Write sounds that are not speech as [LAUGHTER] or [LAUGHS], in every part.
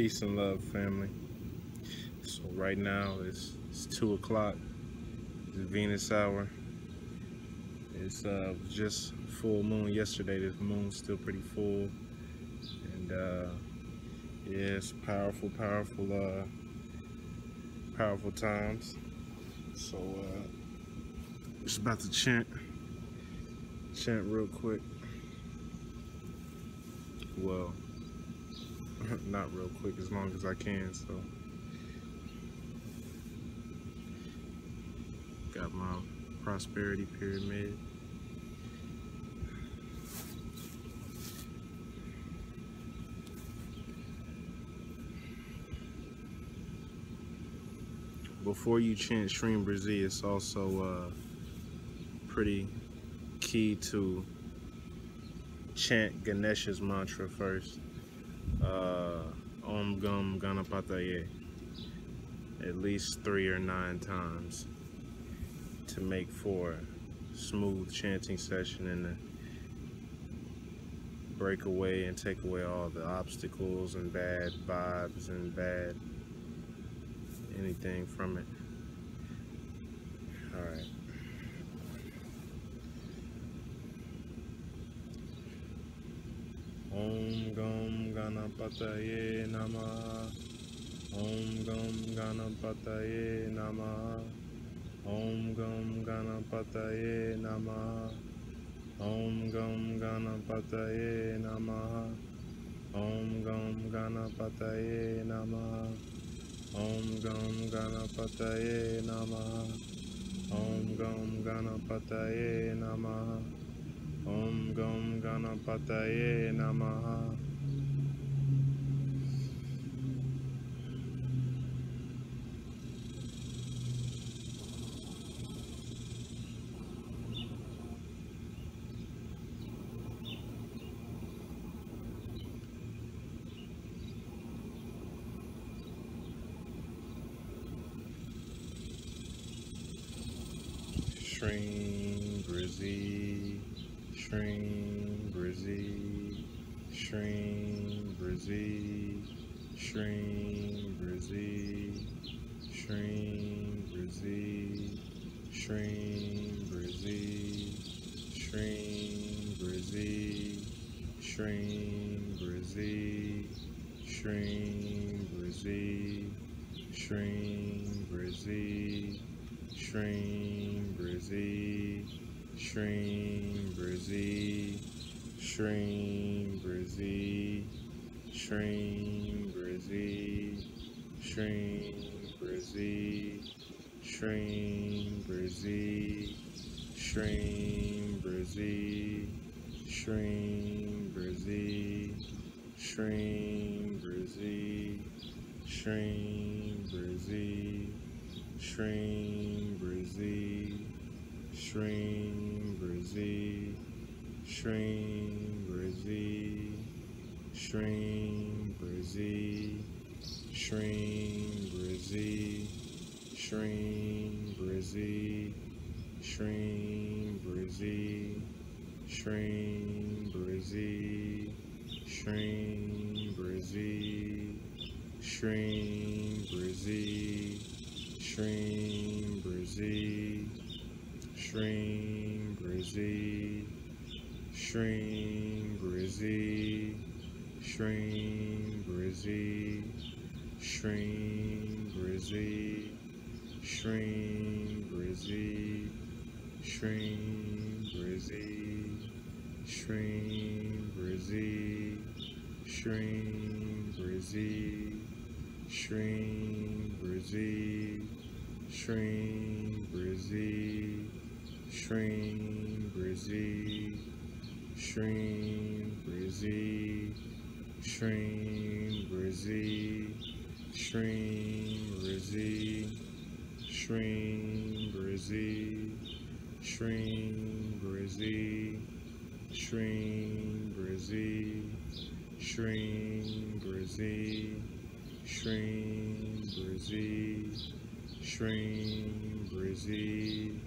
Peace and love, family. So right now it's, it's two o'clock. It's Venus hour. It's uh, just full moon yesterday. This moon's still pretty full, and uh, yeah, it's powerful, powerful, uh, powerful times. So uh, just about to chant, chant real quick. Well, [LAUGHS] not real quick, as long as I can. So. Got my prosperity pyramid. Before you chant Shreem Brzee, it's also uh, pretty key to chant Ganesha's mantra first. Uh, Om Gum Ganapataye. At least three or nine times to make for a smooth chanting session and to break away and take away all the obstacles and bad vibes and bad anything from it. All right. ॐ गं गणपतये नमः ॐ गं गणपतये नमः ॐ गं गणपतये नमः ॐ गं गणपतये नमः ॐ गं गणपतये नमः ॐ गं गणपतये नमः ॐ गं गणपतये नमः पतये Namaha. Shring Grizzy Shring Brizzy, Shring Brizzy, Shring Brizzy, Shring Brizzy, Shring Brizzy, Shring Brizzy, Shring Brizzy, Shring Brizzy, Shring Brizzy, Shring Brizzy. Shring Brizzy, Shring Brizzy, Shring Brizzy, Shring Brizzy, Shring Brizzy, Shring Brizzy, Shring Brizzy, Shring Brizzy, Shring Brizzy, Shring Brizzy. Shring Brizzy, Shring Brizzy, Shring Brizzy, Shring Brizzy, Shring Brizzy, Shring Brizzy, Shring Brizzy, Shring Brizzy, Shring Brizzy, Shring Brizzy. Shring Brizzy, Shring Brizzy, Shring Brizzy, Shring Brizzy, Shring Brizzy, Shring Brizzy, Shring Brizzy, Shring Brizzy, Shring Brizzy, Shring Brizzy, Shring Brizzy, Shring Brizzy, Shring Brizzy,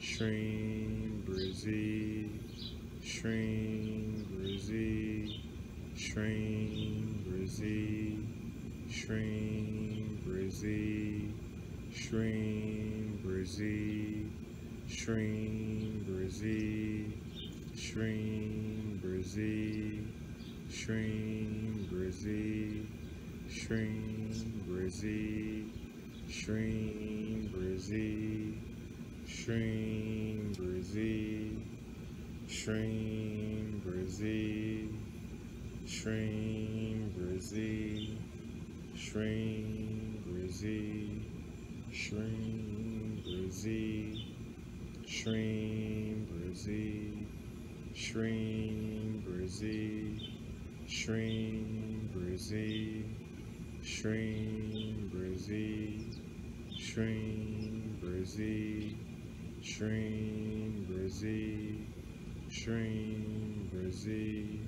Shring Brizzy, Shring Brizzy, Shring Brizzy, Shring Brizzy, Shring Brizzy, Shring Brizzy, Shring Brizzy, Shring Brizzy, Shring Brizzy, Shring Brizzy, Shring Brizzy, Shrimp Brazil, Shrimp Brazil, Shrimp Brazil, Shrimp Brazil, Shrimp Brazil, Shrimp Brazil, Shrimp Brazil, Shrimp Brazil, Shrimp Brazil, Shrimp Brazil, Shrimp Brazil,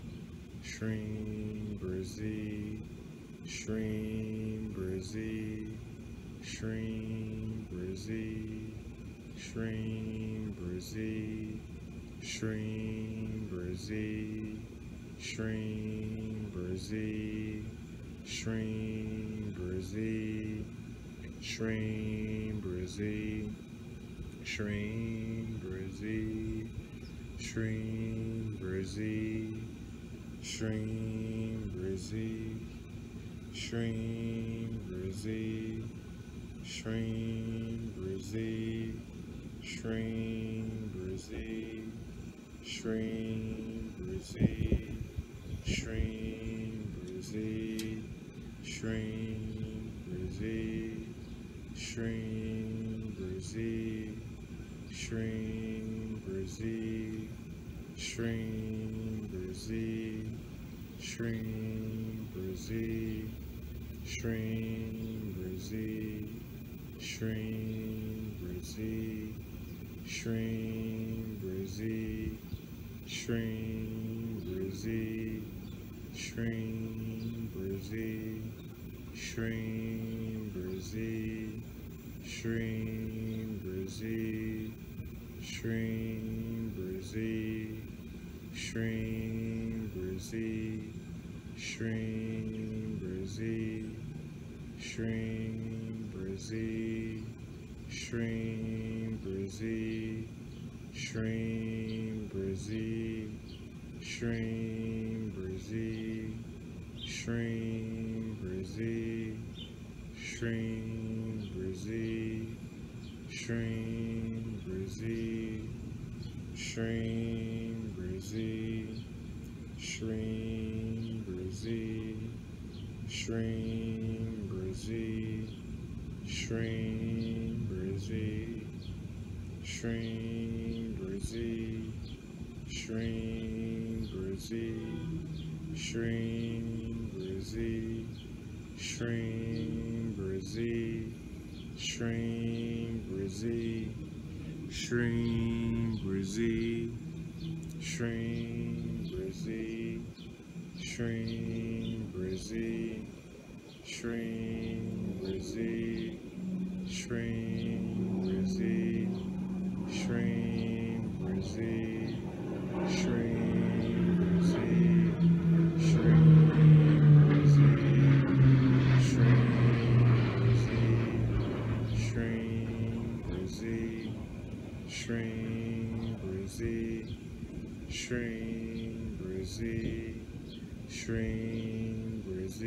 Shrimp Brazil, Shrimp Brazil, Shrimp Brazil, Shrimp Brazil, Shrimp Brazil, Shrimp Brazil, Shrimp Brazil, Shrimp Brazil, Shrimp Brazil, Shrimp Brazil, Shrimp Brazil, Shrimp Brazil, Shrimp Brazil, Shrimp Brazil, Shrimp Brazil, Shrimp Brazil, Shrimp Brazil, Shrimp Brazil, Shrimp Brazil, Shrimp Brazil, Shrimp Brazil, Shrimp Brazil, Shrimp Brazil, Shrimp Brazil, Shrimp Brazil, Shrimp Brazil, Shrimp Brazil, Shrimp Brazil, Shrimp Brazil, Shrimp Brazil, Shrimp Brazil, Shrimp Brazil, Shrimp Brazil, Shrimp Brazil, Shrimp Brazil, Shrimp Brazil, Shrimp Brazil, Shrimp Brazil, Shrimp Brazil, Shrimp Brazil, Shrimp Brazil, Shrimp Brazil, Shrimp Brazil, Shrimp Brazil, Shrimp Brazil, Shrimp Brazil, Shrimp Brazil, Shrimp Brazil, Shreem Brizzy, Shreem Brizzy, Shreem Brizzy, Shreem Brizzy, Shreem Brizzy, Shreem.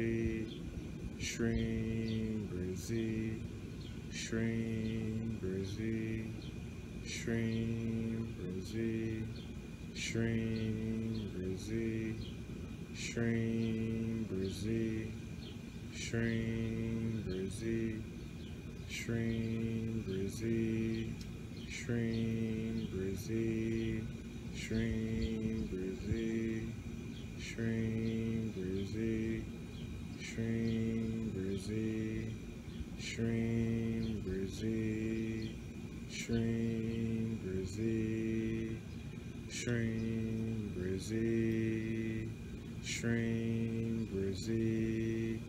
Brazil, Shrimp Brazil, Shrimp Brazil, Shrimp Brazil, Shrimp Brazil, Shrimp Brazil, Shrimp Brazil, Shrimp Brazil, Shrimp Brazil, Shrimp Brazil, Shrimp Brazil, Shrimp Brazil, Shrimp Brazil, Shrimp Brazil, Shrimp Brazil, Shrimp Brazil,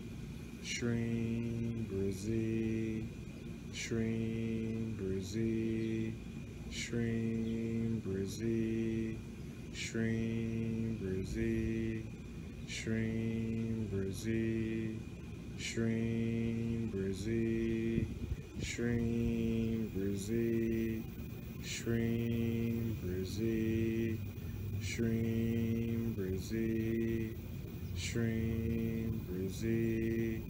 Shrimp Brazil, Shrimp Brazil, Shrimp Brazil, Shrimp Brazil, Brizzy, Shreem, Brizzy, Shreem, Brizzy, Shreem, Brizzy, Shreem, Brizzy, Shreem, Brizzy,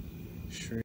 Shreem.